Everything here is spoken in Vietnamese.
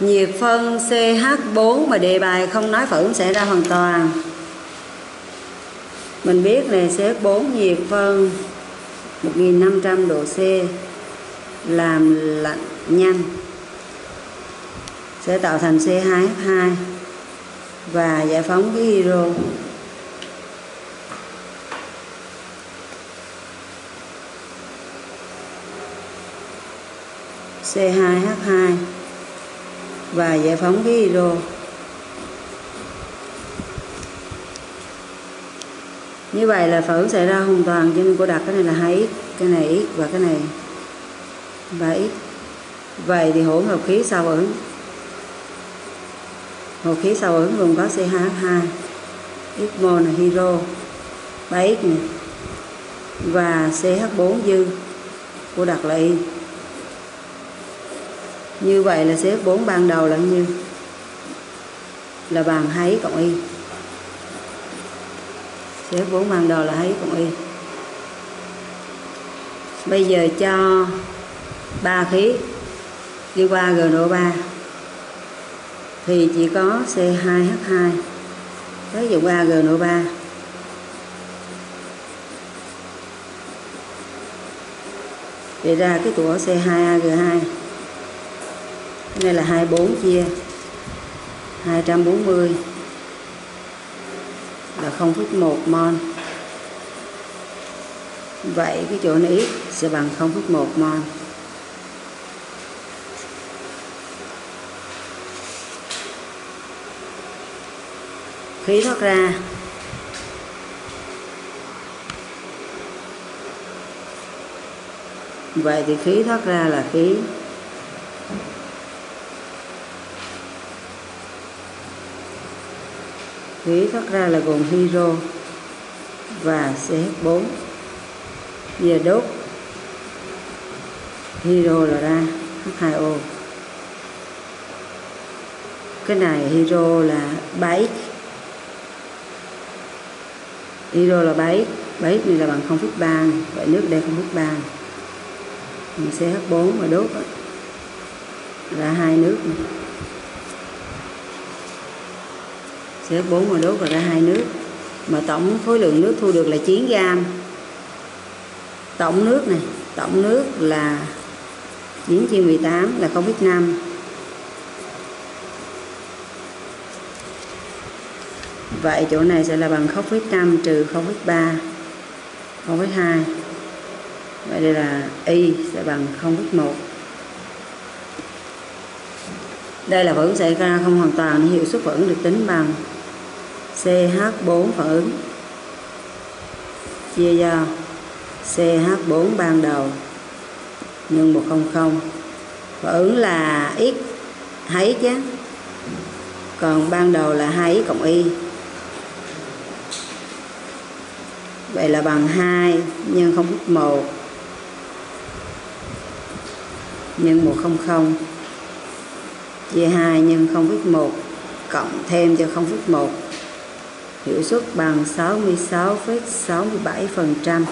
nhiệt phân CH4 mà đề bài không nói phản sẽ ra hoàn toàn. Mình biết này CH4 nhiệt phân 1500 độ C, làm lạnh nhanh, sẽ tạo thành C2H2 và giải phóng cái hydro. C2H2 và giải phóng cái hydro. Như vậy là phản ứng xảy ra hoàn toàn, cho nên cô đặt cái này là 2x cái này x và cái này 3x vậy thì hỗn hợp khí sau ứng. Hỗn khí sau ứng gồm có CH2 x mol là hydro 3x này, và CH4 dư. Cô đặt là y như vậy là xếp 4 ban đầu là như là bằng 2x cộng y. Xếp 4 ban đầu là 2x cộng y. Bây giờ cho ba khí. Đi qua GNO3 thì chỉ có C2H2 tới dùng qua GNO3 để ra cái tủa C2AG2 cái là 24 chia. 240 là 0,1 mol vậy cái chỗ này x sẽ bằng 0,1 mol khí thoát ra. Vậy thì khí thoát ra là khí khí thoát ra là gồm hydro và CH4 giờ đốt hydro là ra H2O cái này hydro là 7 hydro là 7 7 này là bằng 0,3 này. vậy nước đây 0,3 mình CH4 mà đốt đó. là hai nước này. Xếp 4 và đốt rồi ra hai nước. Mà tổng khối lượng nước thu được là 9 gram tổng nước này tổng nước là 9 chia 18 là 0,5 Vậy chỗ này sẽ là bằng 0,5 trừ 0,3 0,2 Vậy đây là Y sẽ bằng 0,1 Đây là vẫn xảy ra không hoàn toàn Hiệu suất vẫn được tính bằng. CH4 phản ứng Chia cho CH4 ban đầu nhân 100 phản ứng là x, thấy chứ. Còn ban đầu là 2x cộng y. Vậy là bằng 2 nhân 0 phút 1 nhân 100 chia 2 nhân 0 phút 1 cộng thêm cho 0 phút 1 hiệu suất bằng 66,67%